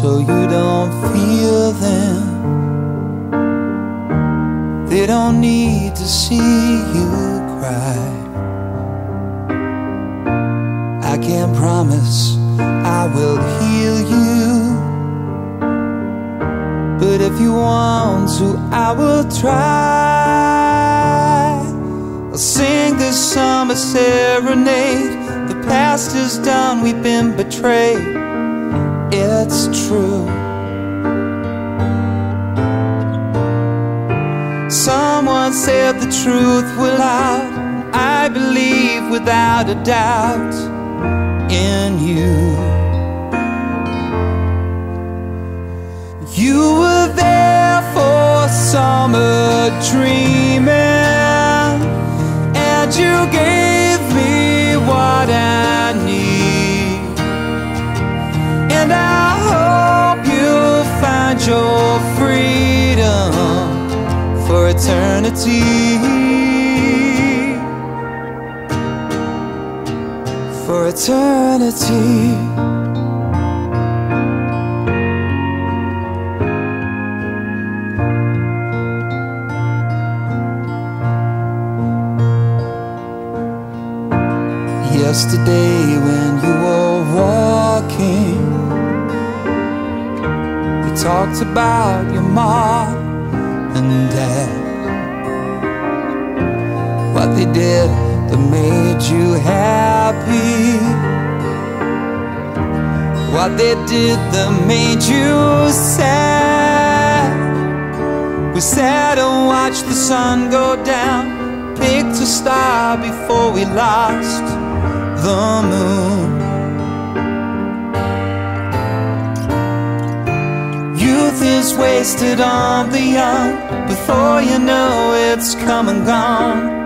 So you don't feel them. They don't need to see you cry. I can't promise I will heal you. But if you want to, I will try. I'll sing this summer serenade. The past is done, we've been betrayed. It's true. Someone said the truth will out. I believe without a doubt in you. You were there for summer dreaming, and you gave me what I need. And I eternity. For eternity. Yesterday when you were walking You talked about your mom and dad they did that made you happy What they did that made you sad We sat and watched the sun go down Picked a star before we lost the moon. Youth is wasted on the young. Before you know it's come and gone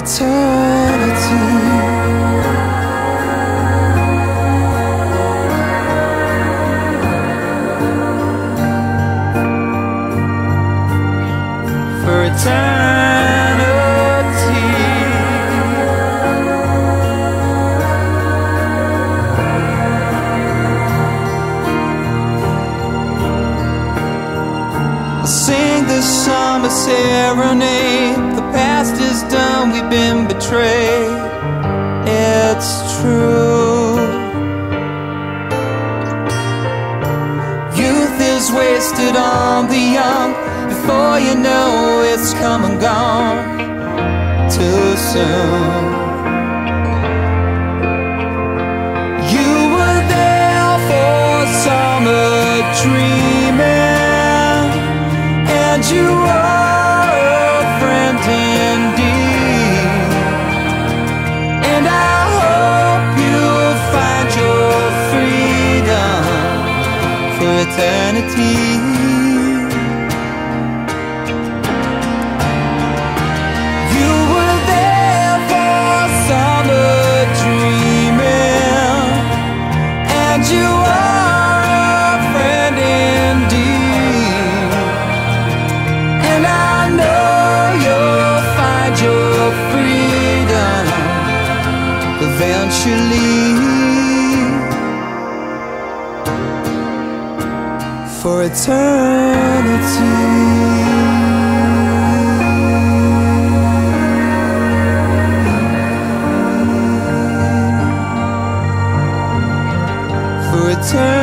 eternity. For eternity. I'll sing this summer serenade. Betrayed. It's true. Youth is wasted on the young. Before you know it's come and gone too soon. You were there for summer dreaming, and you For eternity. Eternity.